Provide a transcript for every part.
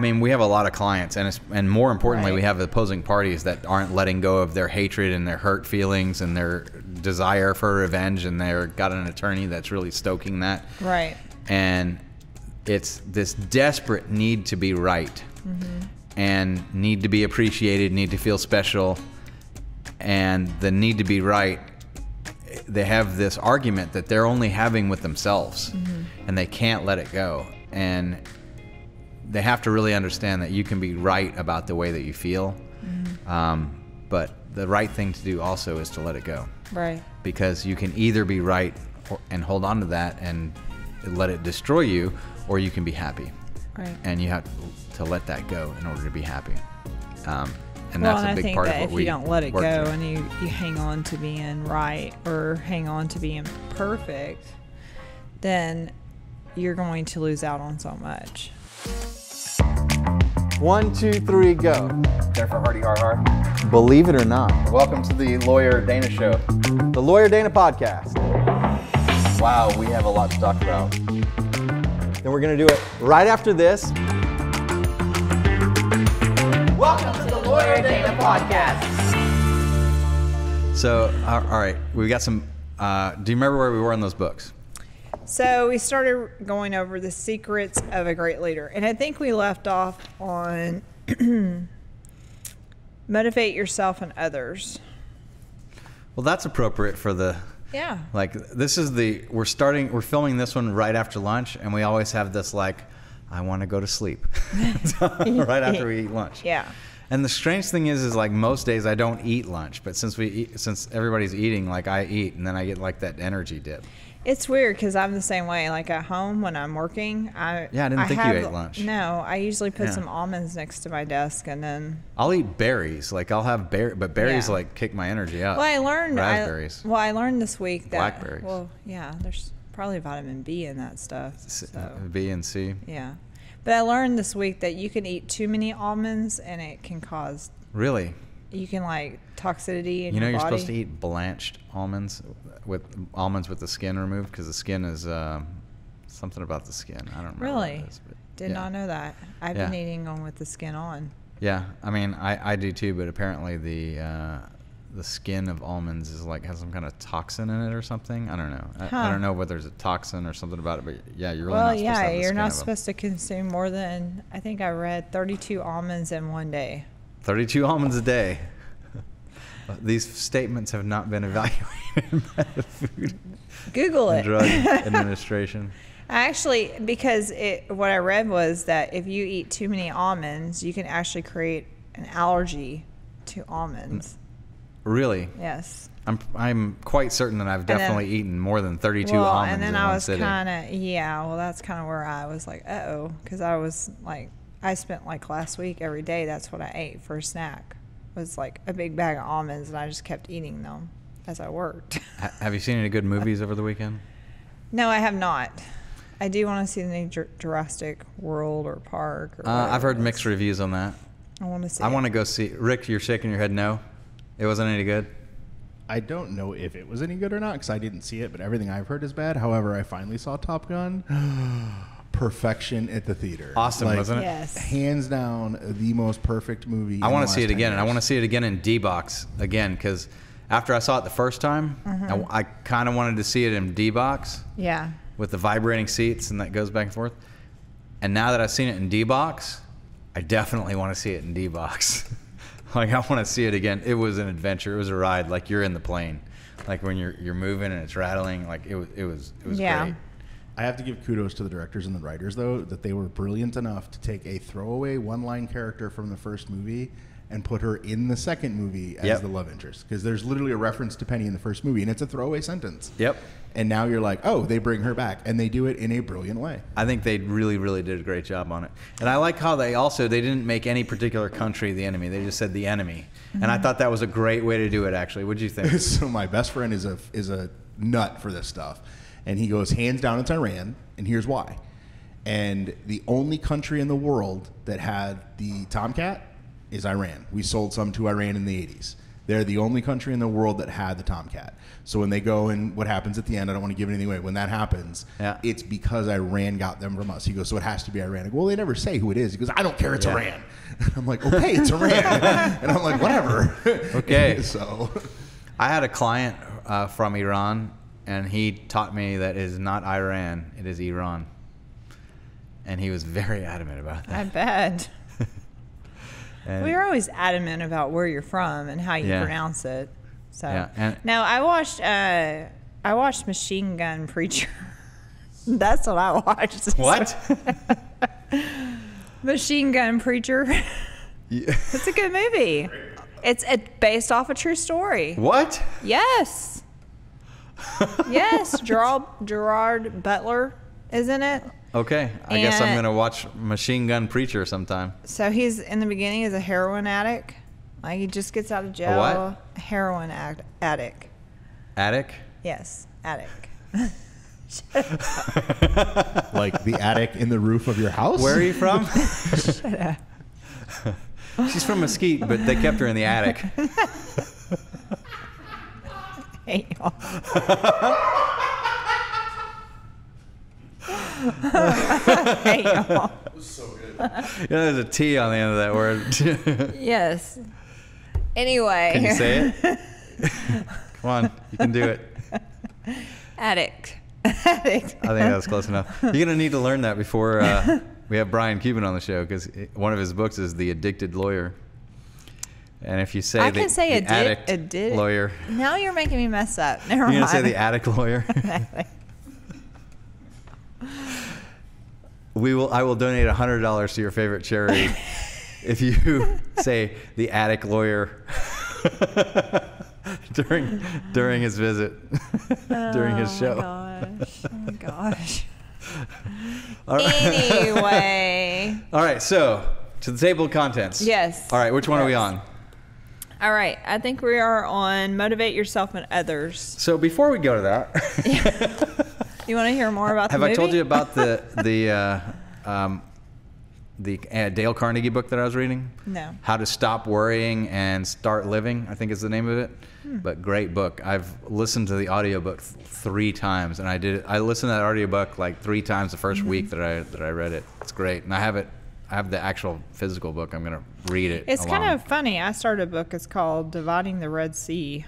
I mean, we have a lot of clients, and it's, and more importantly, Right. we have opposing parties that aren't letting go of their hatred and their hurt feelings and their desire for revenge, and they're got an attorney that's really stoking that. Right. And it's this desperate need to be right, mm-hmm. and need to be appreciated, need to feel special, and the need to be right. They have this argument that they're only having with themselves, mm-hmm. and they can't let it go. And they have to really understand that you can be right about the way that you feel, um, but the right thing to do also is to let it go Right. because you can either be right or, and hold on to that and let it destroy you, or you can be happy, Right. and you have to let that go in order to be happy. Um, and well, that's and a I big think part that of what if we you don't let it go through. and you, you hang on to being right or hang on to being perfect, then you're going to lose out on so much. One, two, three, go. Jennifer Hardy, har har. Believe it or not, Welcome to the Lawyer Dana Show. the Lawyer Dana podcast. Wow, we have a lot to talk about. Then we're going to do it right after this. Welcome to the Lawyer Dana Podcast. So, all all right, we got some. Uh, do you remember where we were in those books? So we started going over the secrets of a great leader, and I think we left off on motivate yourself and others. Well, that's appropriate for the Yeah. Like this is the we're starting we're filming this one right after lunch and we always have this like I want to go to sleep right after we eat lunch. Yeah. And the strange thing is is like most days I don't eat lunch, but since we eat, since everybody's eating like I eat and then I get like that energy dip. It's weird because I'm the same way. Like at home when I'm working, I Yeah, I didn't think you have- ate lunch. No, I usually put Yeah. some almonds next to my desk, and then I'll eat berries. Like I'll have berry but berries Yeah. like kick my energy up. well, I learned I- raspberries. well, I learned this week that Blackberries. Well, yeah, there's probably vitamin B in that stuff. So uh, B and C. yeah, but I learned this week that you can eat too many almonds, and it can cause Really? You can like toxicity in You know your you're body. supposed to eat blanched almonds with almonds with the skin removed because the skin is um, something about the skin. I don't remember. what it Really? is, but Did yeah. not know that. I've been eating them with the skin on. Yeah, I mean I, I do too, but apparently the uh, the skin of almonds is like has some kind of toxin in it or something. I don't know. I, I don't know whether there's a toxin or something about it, but yeah, you're really well, not supposed to yeah, you're not supposed to consume more than I think I read 32 almonds in one day. 32 almonds a day. These statements have not been evaluated by the Food Google and it. Drug Administration. Actually, because it, what I read was that if you eat too many almonds, you can actually create an allergy to almonds. Really? Yes. I'm I'm quite certain that I've then- definitely eaten more than 32 well, almonds and then I was kind of yeah. Well, that's kind of where I was like, uh oh, because I was like, I spent like last week every day. That's what I ate for a snack. Was like a big bag of almonds, and I just kept eating them as I worked. Have you seen any good movies over the weekend? no, I have not. I do want to see the new Jurassic World or Park. Or Uh, I've heard it mixed reviews on that. I want to see. I it. want to go see. Rick, you're shaking your head no. It wasn't any good. I don't know if it was any good or not because I didn't see it, but everything I've heard is bad. However, I finally saw Top Gun. Perfection at the theater. Awesome, wasn't it? Yes. Hands down, the most perfect movie. I want to see it again, and I want to see it again in D box again because after I saw it the first time, Mm-hmm. I, kind of wanted to see it in D box Yeah. with the vibrating seats and that goes back and forth. And now that I've seen it in D box, I definitely want to see it in D box. like I want to see it again. It was an adventure. It was a ride. Like you're in the plane, like when you're you're moving and it's rattling. Like it was it was it was Yeah. great. I have to give kudos to the directors and the writers, though, that they were brilliant enough to take a throwaway one line character from the first movie and put her in the second movie as Yep. the love interest. Because there's literally a reference to Penny in the first movie, and it's a throwaway sentence. Yep. And now you're like, oh, they bring her back. And they do it in a brilliant way. I think they really, really did a great job on it. And I like how they also they didn't make any particular country the enemy. They just said the enemy. And I mm-hmm. thought that was a great way to do it. Actually, what'd you think? so my best friend is a is a nut for this stuff, and he goes hands down it's Iran, and here's why. And the only country in the world that had the Tomcat is Iran. We sold some to Iran in the 80s. They're the only country in the world that had the Tomcat. So when they go and what happens at the end, I don't want to give anything away. When that happens, Yeah. it's because Iran got them from us. He goes, so it has to be Iran. Go, well, they never say who it is. He goes, I don't care. It's Yeah. Iran. I'm like, okay, it's Iran. and I'm like, whatever. Okay. so I had a client uh, from Iran, and he taught me that it is not Iran, it is Iran. And he was very adamant about that. I bet. And- We are always adamant about where you're from and how you Yeah. pronounce it. So Yeah, and- now I watched uh, I watched Machine Gun Preacher. That's what I watched. what? Machine Gun Preacher. Yeah. it's a good movie. It's it's based off a true story. what? Yes. yes, Gerard Gerard Butler is in it. Okay, I guess I'm gonna watch Machine Gun Preacher sometime. So he's in the beginning is a heroin addict. Like he just gets out of jail. what? Heroin ad- addict. Attic. Yes, addict. like the attic in the roof of your house. Where are you from? She's from Mesquite, but they kept her in the attic. Hey, y'all. hey, y'all. Yeah, there's a T on the end of that word. Yes. Anyway. Can you say it? Come on, you can do it. Addict. Addict. I think that's close enough. You're gonna need to learn that before uh, we have Brian Cuban on the show because one of his books is The Addicted Lawyer. And if you say I the, can say the addi- addict addi- lawyer, Now you're making me mess up. Never you're mind. gonna say the attic lawyer. we will. I will donate hundred dollars to your favorite charity if you say the attic lawyer during during his visit during his show. Oh my gosh. Oh my gosh. All right. Anyway. All right, so to the table of contents. Yes. All right, which one are we on? All right. I think we are on motivate yourself and others. So before we go to that, You want to hear more about have I told you about the the uh, um, the uh, Dale Carnegie book that I was reading? No. How to Stop Worrying and Start Living, I think is the name of it. Hmm. But great book. I've listened to the audiobook th- three times, and I did. I listened to that audiobook like three times the 1st Mm-hmm. week that I that I read it. It's great, and I have it. I have the actual physical book. I'm gonna read it. It's kind of funny. I started a book. It's called Dividing the Red Sea,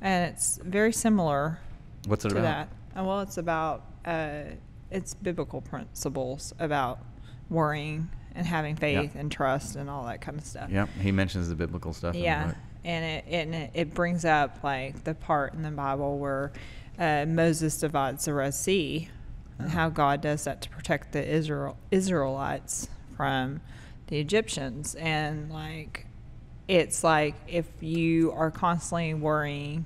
and it's very similar What's it to about? that. Uh, well, it's about uh, it's biblical principles about worrying and having faith and trust and all that kind of stuff. Yeah, he mentions the biblical stuff. Yeah, and it and it, it brings up like the part in the Bible where uh, Moses divides the Red Sea, and how God does that to protect the Israel Israelites from the Egyptians, and like it's like if you are constantly worrying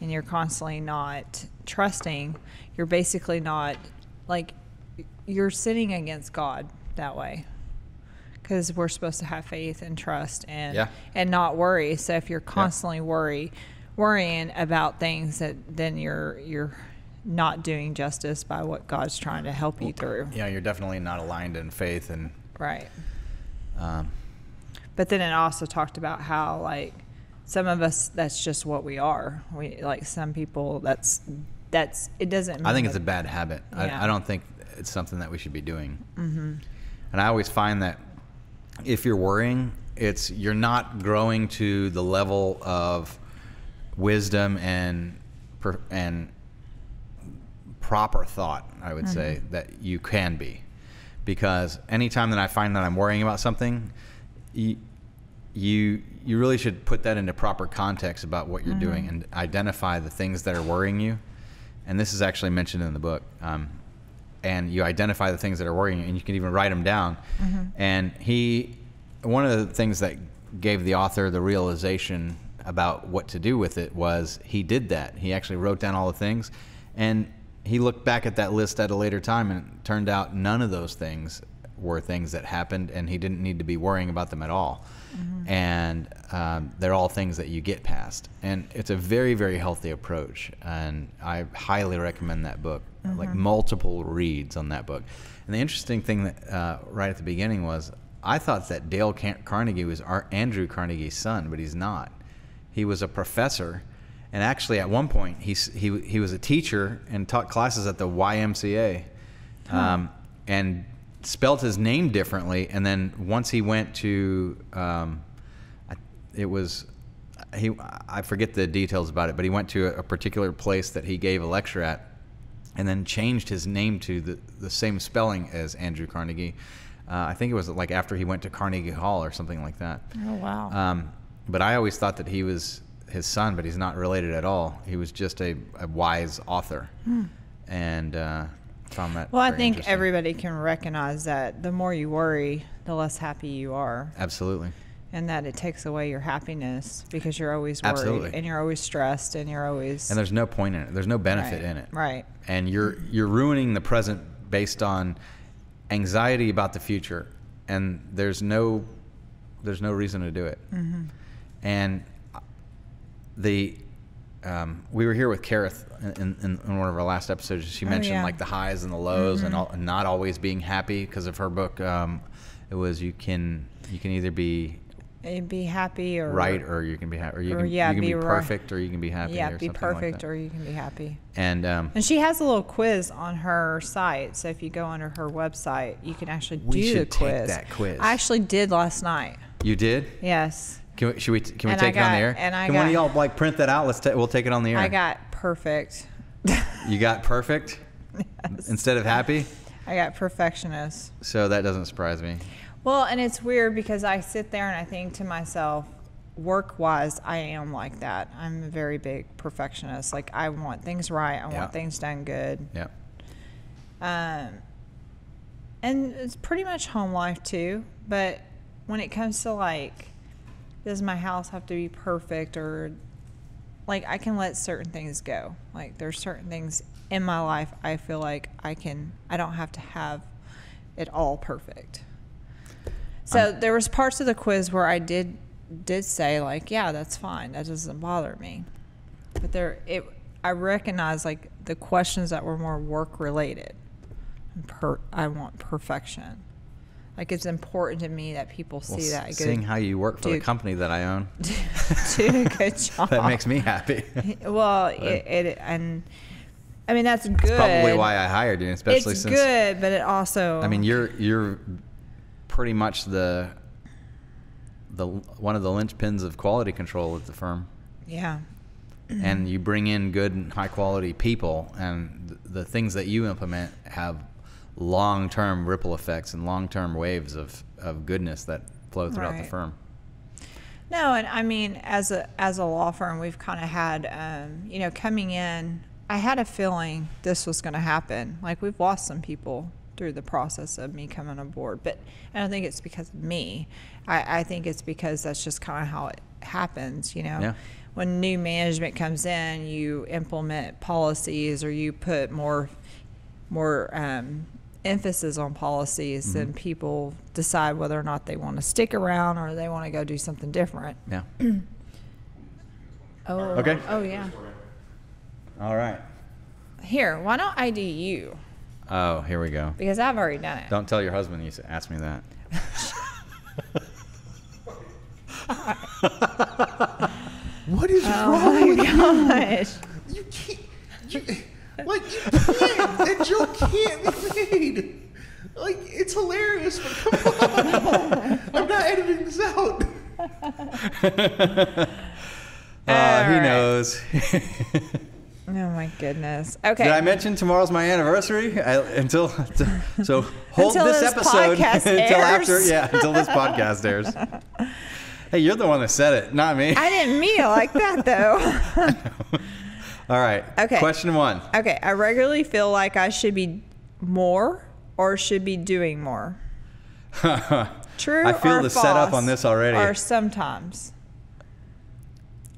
and you're constantly not trusting, you're basically not like you're sinning against God that way because we're supposed to have faith and trust and Yeah. and not worry. So if you're constantly worry worrying about things that then you're you're not doing justice by what God's trying to help you through. Yeah, you're definitely not aligned in faith, and Right. um, But then it also talked about how like some of us that's just what we are. We like some people that's that's it doesn't I think it's a bad habit. Yeah. I, I don't think it's something that we should be doing. Mm-hmm. And I always find that if you're worrying, it's you're not growing to the level of wisdom and and proper thought. I would say that you can be, because anytime that I find that I'm worrying about something, you you you really should put that into proper context about what you're doing and identify the things that are worrying you. And this is actually mentioned in the book. Um, and you identify the things that are worrying you, and you can even write them down. And he, one of the things that gave the author the realization about what to do with it was he did that. He actually wrote down all the things, and he looked back at that list at a later time, and it turned out none of those things were things that happened, and he didn't need to be worrying about them at all. And um, they're all things that you get past, and it's a very, very healthy approach. And I highly recommend that book, like multiple reads on that book. And the interesting thing that uh, right at the beginning was I thought that Dale Car- Carnegie was Ar- Andrew Carnegie's son, but he's not. he was a professor, and actually at one point he he he was a teacher and taught classes at the YMCA, um, and spelt his name differently. And then once he went to, um, it was he I forget the details about it, but he went to a, a particular place that he gave a lecture at, and then changed his name to the the same spelling as Andrew Carnegie. Uh, I think it was like after he went to Carnegie Hall or something like that. Oh wow. Um, but I always thought that he was his son, but he's not related at all. He was just a, a wise author, and uh, found that. Hmm. well, I think everybody can recognize that the more you worry, the less happy you are, absolutely. and that it takes away your happiness because you're always worried Absolutely. and you're always stressed and you're always And there's no point in it. There's no benefit right, in it. Right. and you're you're ruining the present based on anxiety about the future and there's no there's no reason to do it Mm-hmm. and the um, we were here with Karith in, in, in one of our last episodes. She Oh, mentioned yeah. Mm-hmm. like the highs and the lows, and, all, and not always being happy because of her book. Um, it was you can you can either be And be happy or right or you can be happy, or you or, can, yeah, you can be be, perfect or you can be happy. yeah, or be something like perfect that. or you can be happy. and um, And she has a little quiz on her site. So if you go under her website, you can actually do the quiz. that quiz. I actually did last night. you did. Yes. Can we, should we can we And I take it on the air? and I can one of y'all like print that out? Let's ta- we'll take it on the air. I got perfect. you got perfect instead of happy, I got perfectionist. so that doesn't surprise me. Well, and it's weird because I sit there and I think to myself, work wise, I am like that. I'm a very big perfectionist. Like, I want things right, I Yeah. want things done good. Yeah. Um, and it's pretty much home life too. But when it comes to like, does my house have to be perfect or like I can let certain things go. Like there's certain things in my life I feel like I can I don't have to have it all perfect. So um, there was parts of the quiz where I did did say like, yeah, that's fine. That doesn't bother me. But there it I recognize like the questions that were more work related. Per, I want perfection. Like it's important to me that people see s- that I seeing how you work for the company that I own, do a good job. that makes me happy. Well, uh, it, it and I mean that's good. Probably why I hired you, especially since it's since good, but it also. I mean you're you're pretty much the the one of the linchpins of quality control at the firm. yeah, and you bring in good and high quality people and th- the things that you implement have long-term ripple effects and long-term waves of, of goodness that flow throughout the firm no, and I mean as a as a law firm, we've kind of had, um, you know, coming in. I had a feeling this was going to happen. Like we've lost some people through the process of me coming aboard, but I don't think it's because of me. I, I think it's because that's just kind of how it happens. You know, Yeah. when new management comes in, you implement policies or you put more more um, emphasis on policies, Mm-hmm. then people decide whether or not they want to stick around or they want to go do something different. yeah Oh, Okay. Oh yeah. all right Here, why don't I do you? oh here we go Because I've already done it. don't tell your husband you s- asked me that What is Oh wrong with my gosh. you? You can't. You, like you can't. joke can't be made. Like it's hilarious, but come on. I'm not editing this out. uh, he right. knows Oh my goodness. Okay. Did I mention tomorrow's my anniversary? I, until so hold Until this, this episode podcast until after yeah until this podcast airs. Hey, you're the one that said it, not me. I didn't mean it like that though. All right. Okay. Question one. okay, I regularly feel like I should be more or should be doing more. True I feel the setup on this already. Or sometimes.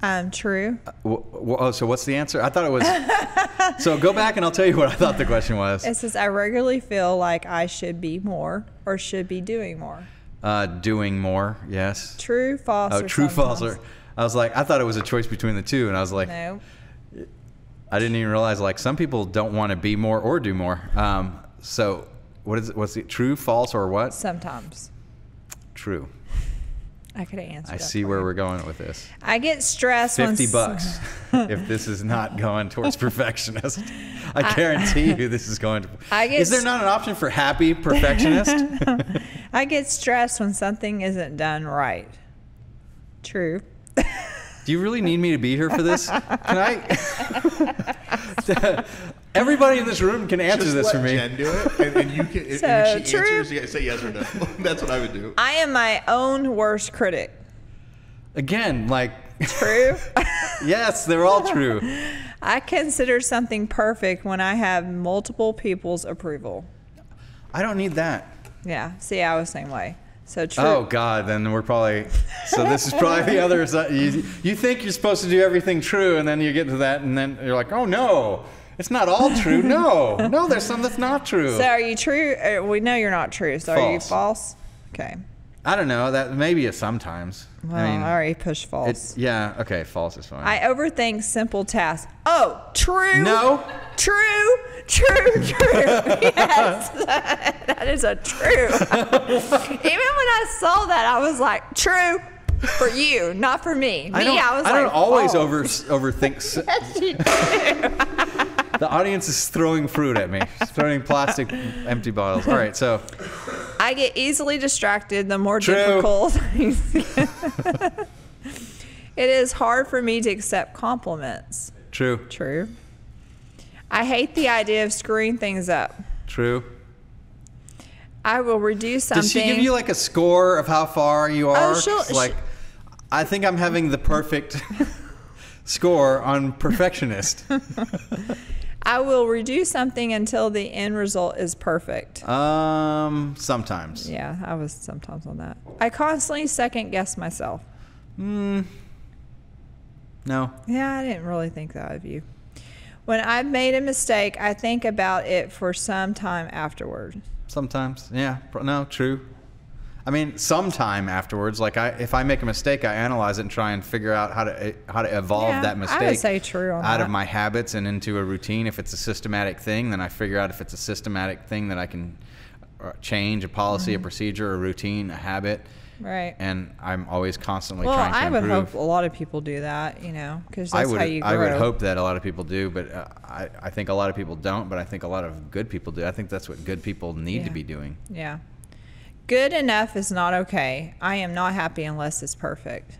Um, true. W- w- oh, so what's the answer? I thought it was. so go back and I'll tell you what I thought the question was. It says I regularly feel like I should be more or should be doing more. Uh, doing more, yes. True, false, Oh, or true, false. Or I was like, I thought it was a choice between the two, and I was like, No. I didn't even realize like some people don't want to be more or do more. Um, so what is it? What's it? True, false, or what? Sometimes. True. I could have answered. I see where you. we're going with this. I get stressed. when 50 s- bucks if this is not going towards perfectionist. I guarantee you this is going to. I get is there not an option for happy perfectionist? I get stressed when something isn't done right. True. Do you really need me to be here for this? Can I? Everybody in this room can answer Just this let for me. Jen do it, and, and you can. and So, when she true. answers, you gotta say yes or no. That's what I would do. I am my own worst critic. Again, like, True. yes, they're all true. I consider something perfect when I have multiple people's approval. I don't need that. Yeah. See, I was the same way. So true. Oh God, then we're probably. So this is probably the other. side. You, you think you're supposed to do everything true, and then you get to that, and then you're like, oh no, it's not all true. No, no, there's some that's not true. So are you true? Uh, we know you're not true. So are you False. false? Okay. I don't know. That maybe it's sometimes. Well, I I, mean, already pushed it's false. yeah. Okay, false is fine. I overthink simple tasks. Oh, true. No. True. True. True. yes. that is a true. Even when I saw that, I was like, true for you, not for me. Me, I don't, I was I like, don't always false. over overthink. Yes, you do. the audience is throwing fruit at me, throwing plastic empty bottles. All right, so I get easily distracted the more True. difficult things. it is hard for me to accept compliments. true, True. I hate the idea of screwing things up. true. I will reduce something. Does she give you like a score of how far you oh, are? Oh, she'll- like, I think I'm having the perfect score on perfectionist. I will reduce something until the end result is perfect. Um, sometimes. Yeah, I was sometimes on that. I constantly second guess myself. Hmm. No. Yeah, I didn't really think that of you. When I've made a mistake, I think about it for some time afterward. Sometimes. Yeah. No. True. I mean, sometime afterwards, like I, if I make a mistake, I analyze it and try and figure out how to how to evolve Yeah, that I would mistake say true out that. of my habits and into a routine. If it's a systematic thing, then I figure out if it's a systematic thing that I can uh, change a policy, Mm-hmm. a procedure, a routine, a habit. Right. And I'm always constantly well, trying to I would improve. hope a lot of people do that, you know, because I that's would, how you grow. I would hope that a lot of people do, but uh, I, I think a lot of people don't. But I think a lot of good people do. I think that's what good people need to be doing. Yeah. Good enough is not okay. I am not happy unless it's perfect.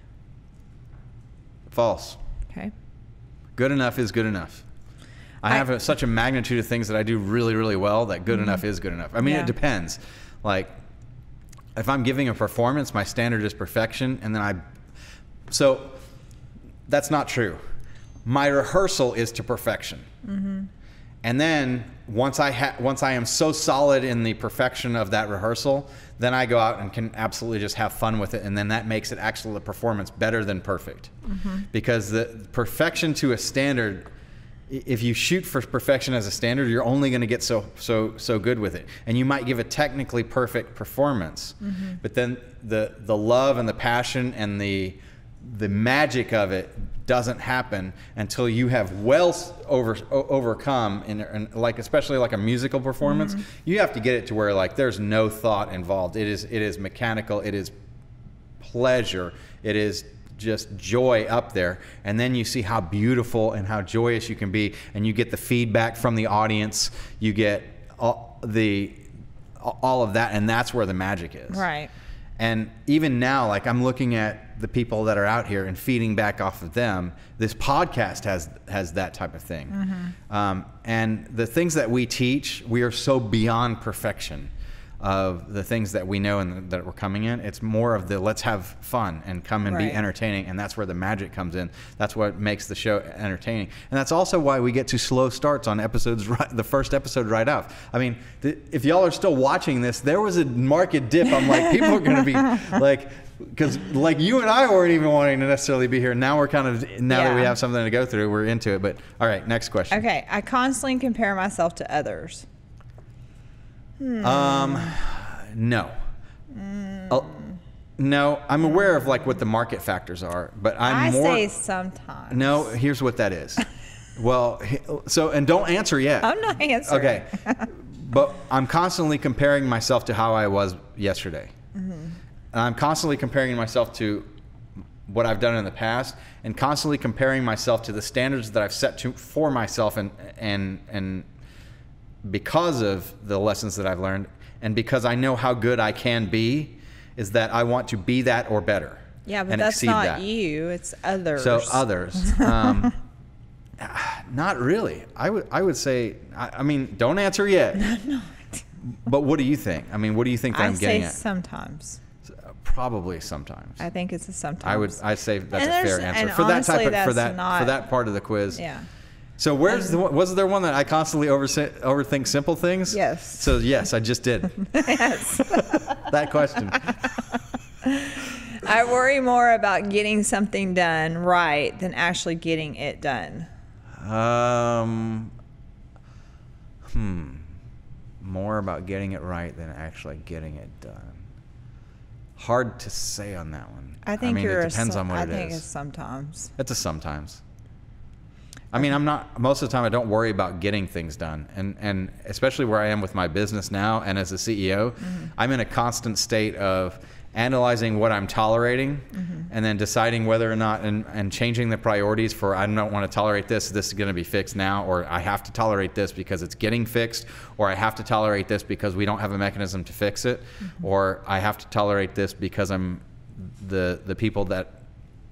False. Okay. Good enough is good enough. I, I- have a, such a magnitude of things that I do really, really well that good enough is good enough. I mean. Yeah. it depends. Like, if I'm giving a performance, my standard is perfection, and then I. So, that's not true. My rehearsal is to perfection. Mm-hmm. And then once I ha- once I am so solid in the perfection of that rehearsal, then I go out and can absolutely just have fun with it, and then that makes it actually the performance better than perfect. Mm-hmm. Because the perfection to a standard. If you shoot for perfection as a standard, you're only going to get so so so good with it, and you might give a technically perfect performance, mm-hmm. but then the the love and the passion and the the magic of it doesn't happen until you have well over overcome in, in like especially like a musical performance. Mm-hmm. You have to get it to where like there's no thought involved. It is it is mechanical. It is pleasure. It is just joy up there. And then you see how beautiful and how joyous you can be and you get the feedback from the audience. You get all the all of that and that's where the magic is. Right. and even now, like I'm looking at the people that are out here and feeding back off of them. This podcast has has that type of thing. Um, and the things that we teach, we are so beyond perfection of the things that we know and that we're coming in. It's more of the let's have fun and come and be entertaining, and that's where the magic comes in. That's what makes the show entertaining, and that's also why we get to slow starts on episodes. Right, the first episode right off. I mean, if y'all are still watching this, there was a market dip. I'm like, people are going to be like. Because like you and I weren't even wanting to necessarily be here. Now we're kind of now that we have something to go through, we're into it. But all right, next question. Okay. I constantly compare myself to others. Um, no. Uh, no, I'm aware of like what the market factors are, but I'm i more. say sometimes. No, here's what that is. well, so and don't answer yet. I'm not answering. Okay. but I'm constantly comparing myself to how I was yesterday. Mm-hmm. and I'm constantly comparing myself to what I've done in the past, and constantly comparing myself to the standards that I've set to for myself, and and and because of the lessons that I've learned, and because I know how good I can be, is that I want to be that or better. Yeah, but that's not that. you. It's others. So others, um, not really. I would I would say. I, I mean, don't answer yet. But what do you think? I mean, what do you think that I I'm say getting at? sometimes. Probably sometimes. I think it's a sometimes. I would. I say that's And a fair answer for that type of for that for that part of the quiz. Yeah. So where's the one- was there one that I constantly over, overthink simple things? Yes. So yes, I just did yes. that question. I worry more about getting something done right than actually getting it done. Um, hmm. More about getting it right than actually getting it done. Hard to say on that one. I think mean, you're. it depends on what I it think is. it's sometimes. It's a sometimes. I mean, I'm not most of the time. I don't worry about getting things done, and and especially where I am with my business now, and as a CEO, mm-hmm. I'm in a constant state of analyzing what I'm tolerating, mm-hmm. and then deciding whether or not and, and changing the priorities for I don't want to tolerate this. This is going to be fixed now, or I have to tolerate this because it's getting fixed, or I have to tolerate this because we don't have a mechanism to fix it, mm-hmm. or I have to tolerate this because I'm the the people that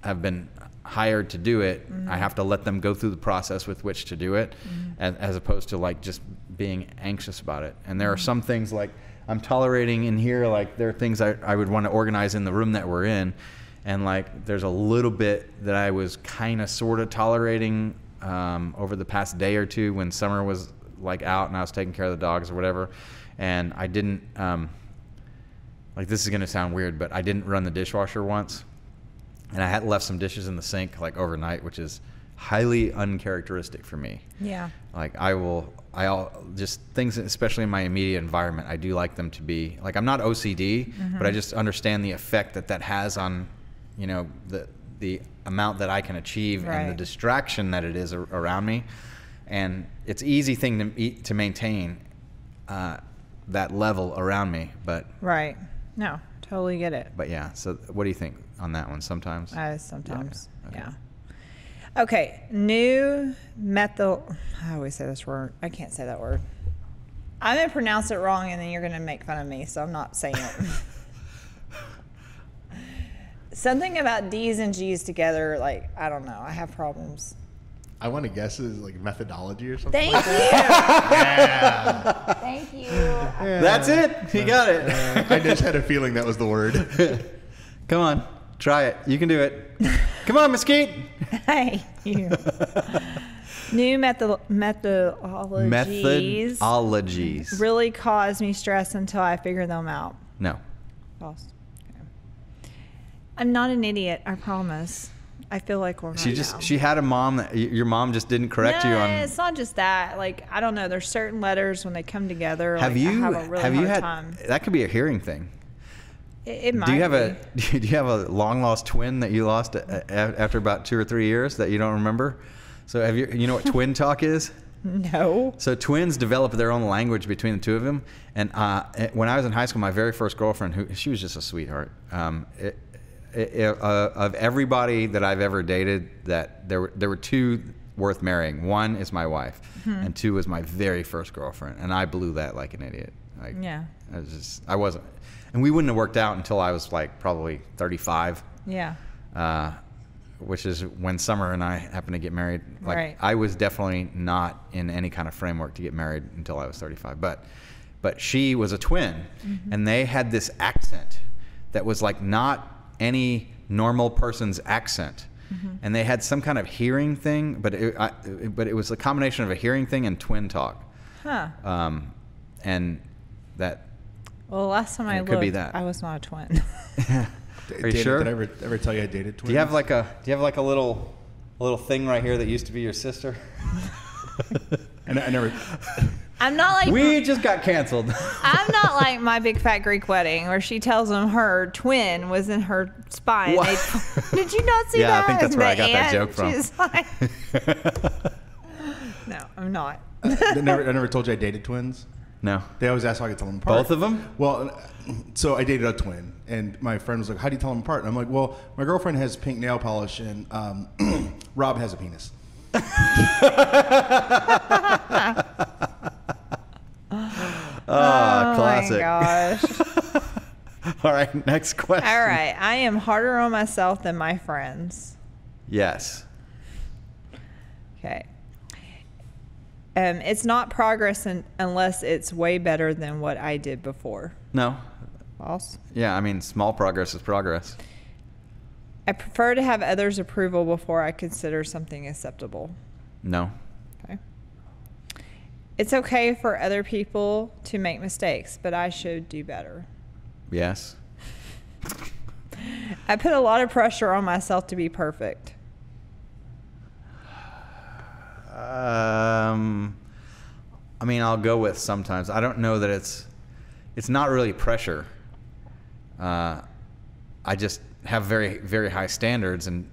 have been hired to do it, I have to let them go through the process with which to do it, as, as opposed to like just being anxious about it. And there are some things like I'm tolerating in here, like there are things I, I would want to organize in the room that we're in, and like there's a little bit that I was kind of sort of tolerating um, over the past day or two when summer was like out and I was taking care of the dogs or whatever, and I didn't. Um, like this is gonna sound weird, but I didn't run the dishwasher once, and I had left some dishes in the sink like overnight, which is highly uncharacteristic for me. Yeah. Like I will, I'll just things, especially in my immediate environment. I do like them to be like I'm not OCD, but I just understand the effect that that has on, you know, the the amount that I can achieve and the distraction that it is ar- around me, and it's easy thing to eat, to maintain uh, that level around me, but Right. No, totally get it. but yeah. So what do you think on that one? Sometimes. I sometimes. okay. Yeah. Okay. New methyl. I always say this word. I can't say that word. I'm gonna pronounce it wrong, and then you're gonna make fun of me. So I'm not saying it. Something about D's and G's together. Like I don't know. I have problems. I want to guess is like methodology or something. Thank like you. Thank you. That's it. You got it. that. I just had a feeling that was the word. Come on, try it. You can do it. Come on, Mesquite. Thank you. New method methodologies Methodologies. really cause me stress until I figure them out. No. False. Okay. I'm not an idiot. I promise. I feel like one She right just now. she had a mom that y- your mom just didn't correct no, you on. it's not just that. Like I don't know. There's certain letters when they come together. Have like, you I have a really have you hard had time. that could be a hearing thing. It, Do you have be. a do you have a long lost twin that you lost a, a, after about two or three years that you don't remember? So have you you know what twin talk is? no? So twins develop their own language between the two of them. And uh, when I was in high school, my very first girlfriend, who she was just a sweetheart. Um, it, it, uh, of everybody that I've ever dated, that there were there were two worth marrying. One is my wife, Mm-hmm. and two was my very first girlfriend. And I blew that like an idiot. Like, Yeah. I was just I wasn't, and we wouldn't have worked out until I was like probably 35 Yeah. uh, which is when Summer and I happened to get married. Like Right. I was definitely not in any kind of framework to get married until I was 35. But but she was a twin, Mm-hmm. and they had this accent that was like not any normal person's accent. Mm-hmm. And they had some kind of hearing thing, but it, I, it- but it was a combination of a hearing thing and twin talk. Huh. Um, and that Well, last time I It looked, could be that. I was not a twin. Are you Dated- sure? Did I ever, ever tell you I dated twins? Do you have like a do you have like a little a little thing right here that used to be your sister? I, I never. I'm not like We just got canceled. I'm not like my big fat Greek wedding where she tells him her twin was in her spine. What? They- did you not see that? Yeah, I that? think that's where I got that joke from. She's like, no, I'm not. I never, I never told you I dated twins. No. They always ask how I can tell them apart. Both of them? Well, so I dated a twin, and my friend was like, "How do you tell them apart?" And I'm like, "Well, my girlfriend has pink nail polish, and um, Rob has a penis." Ah, classic. Oh my gosh. All right, next question. All right. I am harder on myself than my friends. Yes. Okay. Um, it's not progress un- unless it's way better than what I did before. No. False. Yeah, I mean, small progress is progress. I prefer to have others' approval before I consider something acceptable. No. Okay. It's okay for other people to make mistakes, but I should do better. Yes. I put a lot of pressure on myself to be perfect. Um, I mean, I'll go with sometimes. I don't know that it's it's not really pressure. Uh, I just have very very high standards, and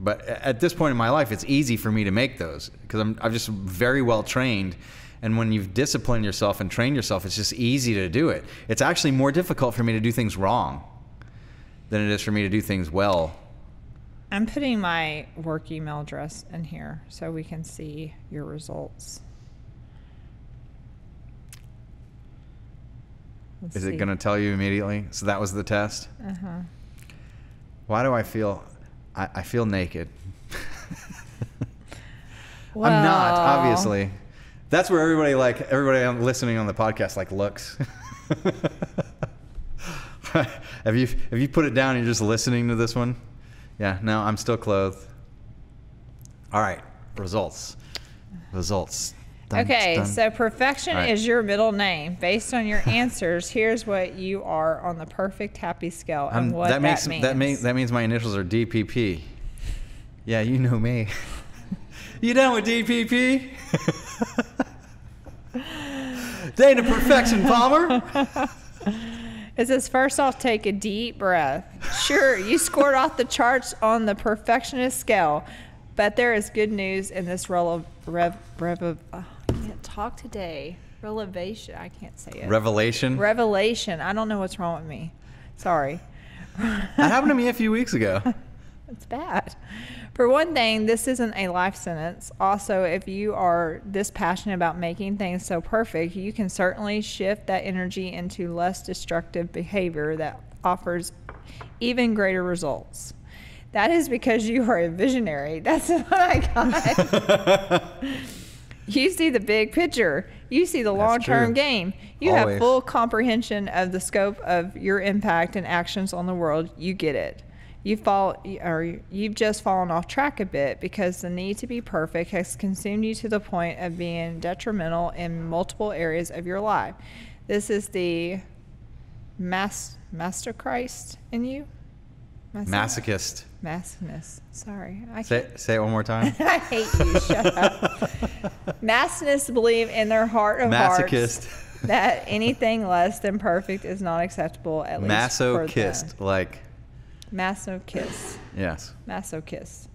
but at this point in my life, it's easy for me to make those because I'm I'm just very well trained. And when you've disciplined yourself and trained yourself, it's just easy to do it. It's actually more difficult for me to do things wrong than it is for me to do things well. I'm putting my work email address in here so we can see your results. Let's Is it going to tell you immediately? So that was the test. Uh-huh. Why do I feel? I, I feel naked. I'm not obviously. That's where everybody like everybody listening on the podcast like looks. have you have you put it down? and You're just listening to this one. Yeah. No, I'm still clothed. All right. Results. Results. Dun, Okay, dun. so perfection right. is your middle name. Based on your answers, here's what you are on the perfect happy scale and I'm- what that makes that means. that means that means my initials are DPP. Yeah, you know me. you down with DPP? Dana Perfection Palmer. It says, first off, take a deep breath. Sure, you scored off the charts on the perfectionist scale, but there is good news in this rel- rev, rev, oh, I can't talk today. Relevation, I can't say it. Revelation. Revelation. I don't know what's wrong with me. Sorry. that happened to me a few weeks ago. It's bad. For one thing, this isn't a life sentence. Also, if you are this passionate about making things so perfect, you can certainly shift that energy into less destructive behavior that offers even greater results. That is because you are a visionary. That's what I got. you see the big picture. You see the long term game. You have full comprehension of the scope of your impact and actions on the world. You get it. You fall, or you've just fallen off track a bit because the need to be perfect has consumed you to the point of being detrimental in multiple areas of your life. This is the mas- master Christ in you. Mas- Masochist. Masochist. Sorry, I Say, say it one more time. I hate you. Shut up. Masochists believe in their heart of Masochist. hearts that anything less than perfect is not acceptable. At least for them. Masochist. Like, Masochist. yes. Masochist.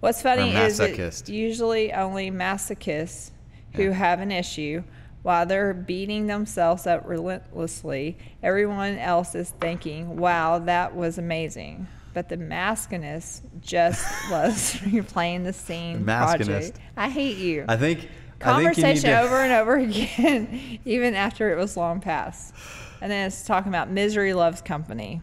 What's funny is masochist. it's usually only masochists who have an issue. While they're beating themselves up relentlessly, everyone else is thinking, wow, that was amazing. But the maskinist just loves replaying the scene. Maskinist. project. I hate you. I think. I think Conversation over and over again, even after it was long past. And then it's talking about misery loves company.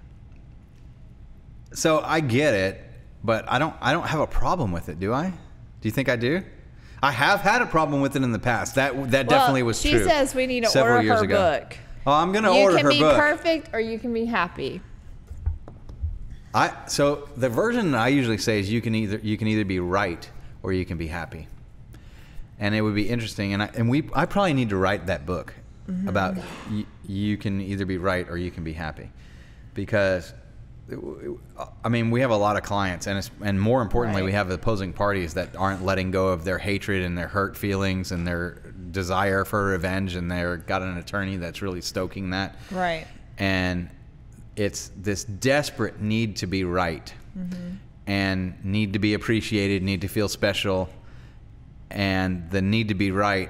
So I get it, but I don't. I don't have a problem with it, do I? Do you think I do? I have had a problem with it in the past. That that Well, definitely was she true. She says we need to several order years her ago. book. Oh, I'm gonna you order can be perfect or you can be happy. I so the version that I usually say is you can either you can either be right or you can be happy, and it would be interesting. And I and we I probably need to write that book Mm-hmm. about y- you can either be right or you can be happy, because. I mean, we have a lot of clients, and it's, and more importantly, we have opposing parties that aren't letting go of their hatred and their hurt feelings and their desire for revenge, and they're got an attorney that's really stoking that Right. and it's this desperate need to be right mm-hmm. and need to be appreciated need to feel special and the need to be right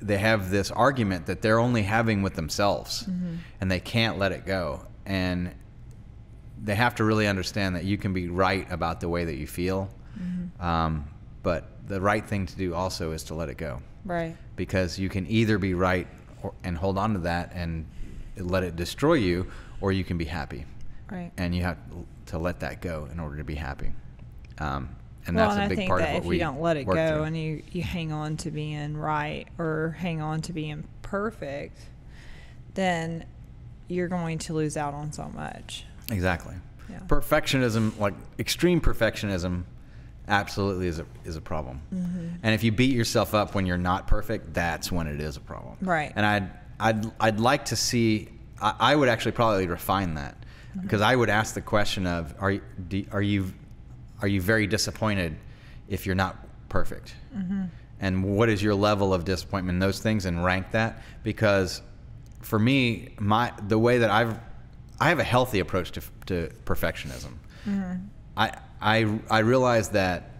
they have this argument that they're only having with themselves, mm-hmm. and they can't let it go. And they have to really understand that you can be right about the way that you feel, um, but the right thing to do also is to let it go Right. because you can either be right or, and hold on to that and let it destroy you, or you can be happy, Right. and you have to let that go in order to be happy. Um, and well, that's and a I big think part that of what if we you don't let it go through. and you, you hang on to being right or hang on to being perfect, then you're going to lose out on so much. Exactly. Yeah. Perfectionism, like extreme perfectionism, absolutely is a is a problem. Mm-hmm. And if you beat yourself up when you're not perfect, that's when it is a problem. Right. And I'd I'd I'd like to see. I, I would actually probably refine that Mm-hmm. because I would ask the question of are you- do, are you are you very disappointed if you're not perfect? Mm-hmm. And what is your level of disappointment in those things and rank that because for me my the way that I've I have a healthy approach to, to perfectionism. Mm-hmm. I, I, I realize that,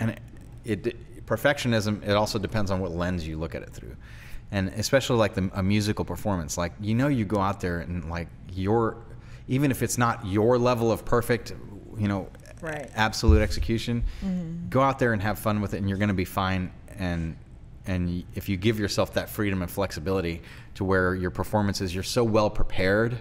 and it, it, perfectionism, it also depends on what lens you look at it through. And especially like the, a musical performance, like, you know, you go out there and like your, even if it's not your level of perfect, you know, Right. absolute execution, mm-hmm. go out there and have fun with it and you're going to be fine. And, and if you give yourself that freedom and flexibility to where your performances you're so well prepared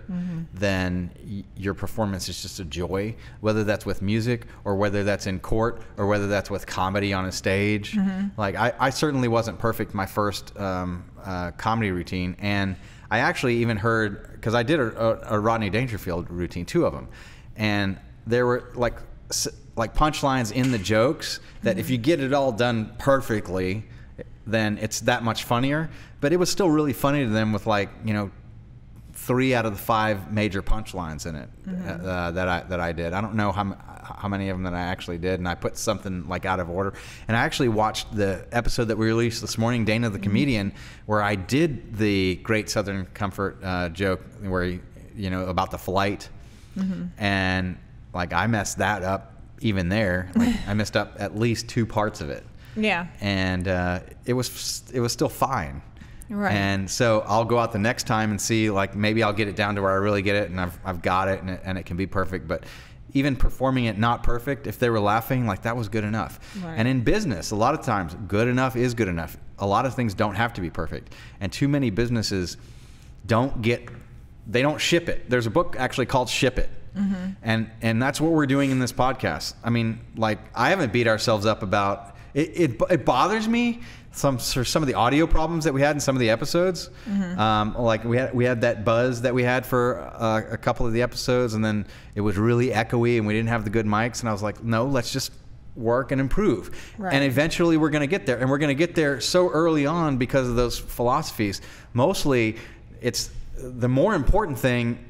then y- your performance is just a joy. Whether that's with music or whether that's in court or whether that's with comedy on a stage. Like I, I certainly wasn't perfect my first um, uh, comedy routine and i actually even heard because i did a, a, a rodney dangerfield routine two of them and there were like like punchlines in the jokes that if you get it all done perfectly then it's that much funnier. But it was still really funny to them with like you know three out of the five major punchlines in it uh, that I that I did. I don't know how how many of them that I actually did, and I put something like out of order. And I actually watched the episode that we released this morning, Dana the comedian, where I did the Great Southern Comfort uh, joke, where he, you know about the flight, and like I messed that up even there. Like I messed up at least two parts of it Yeah. and uh, it was it was still fine. Right. And so I'll go out the next time and see like maybe I'll get it down to where I really get it and I've I've got it and it, and it can be perfect. But even performing it not perfect, if they were laughing, like that was good enough. Right. And in business, a lot of times, good enough is good enough. A lot of things don't have to be perfect, and too many businesses don't get they don't ship it. There's a book actually called Ship It. And and that's what we're doing in this podcast. I mean, like I haven't beat ourselves up about it. It, it bothers me some some of the audio problems that we had in some of the episodes. Um, like we had we had that buzz that we had for uh, a couple of the episodes, and then it was really echoey, and we didn't have the good mics. And I was like, no, let's just work and improve. Right. And eventually we're going to get there, and we're going to get there so early on because of those philosophies. Mostly, it's the more important thing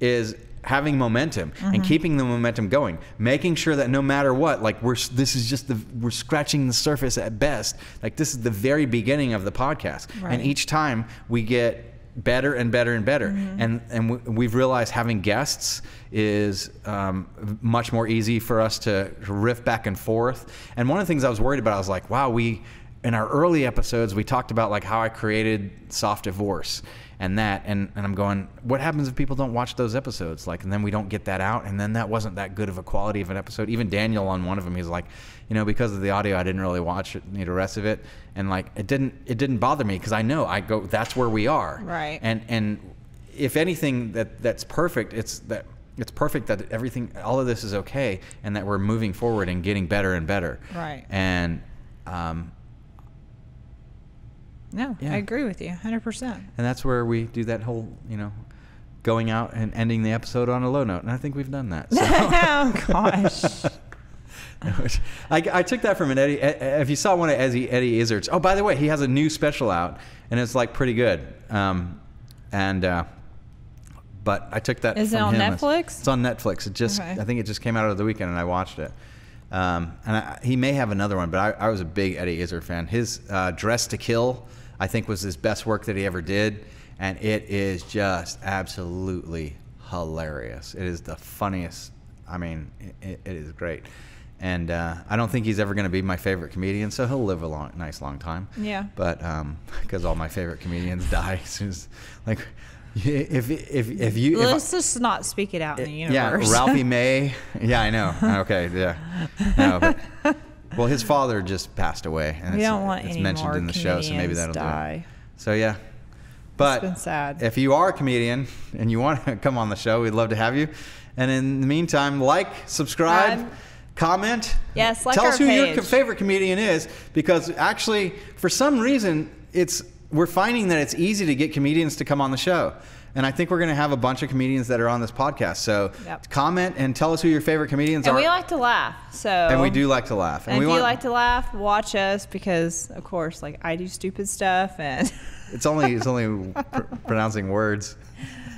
is having momentum and keeping the momentum going making sure that no matter what like we're this is just the we're scratching the surface at best. Like this is the very beginning of the podcast. Right. and each time we get better and better and better. And and we- we've realized having guests is um, much more easy for us to riff back and forth. And one of the things i was worried about i was like wow we in our early episodes we talked about like how i created soft divorce and that and, and i'm going what happens if people don't watch those episodes? Like and then we don't get that out and then that wasn't that good of a quality of an episode. Even daniel on one of them he's like you know because of the audio i didn't really watch it, the rest of it. And like it didn't it didn't bother me because i know i go that's where we are. Right. and and if anything that that's perfect it's that it's perfect that everything all of this is okay and that we're moving forward and getting better and better. Right. and um, No, Yeah. I agree with you 100%. and that's where we do that whole you know going out and ending the episode on a low note and i think we've done that so oh, gosh. I, I took that from an Eddie. If you saw one of Eddie, Eddie Izzard's, oh, by the way, he has a new special out, and it's like pretty good. Um, and uh, but I took that. Is it on him. Netflix? It's on Netflix. It just, Okay. I think it just came out over the weekend, and I watched it. Um, and I, he may have another one, but I, I was a big Eddie Izzard fan. His uh, Dress to Kill, I think, was his best work that he ever did, and it is just absolutely hilarious. It is the funniest. I mean, it, it is great. and uh, I don't think he's ever going to be my favorite comedian. So he'll live a long, nice long time. Yeah. But because all my favorite comedians die as soon as like. If if if you if I- Let's just not speak it out in the universe. yeah. Ralphie May. Yeah, I know. Okay, yeah. No, but, well, his father just passed away, and We it's, don't want it's any mentioned more in the show, so maybe that'll do die. it. So yeah, but been sad. if you are a comedian and you want to come on the show, we'd love to have you. And in the meantime, like, subscribe. Um, Comment. Yes, like Tell us who your page. co- favorite comedian is, because actually, for some reason, it's we're finding that it's easy to get comedians to come on the show. And I think we're going to have a bunch of comedians that are on this podcast. So Yep. comment and tell us who your favorite comedians and are. we like to laugh. So and we do like to laugh. And we if want, you like to laugh, watch us because, of course, like I do stupid stuff and it's only it's only pr- pronouncing words.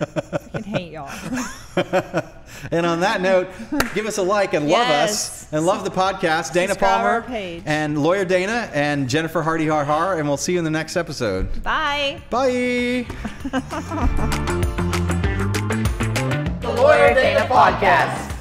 I can hate y'all. And on that note, give us a like and love us and love the podcast. Dana Subscribe Palmer and lawyer Dana and Jennifer Hardy Har Har, and we'll see you in the next episode. Bye. Bye. The Lawyer Dana Podcast.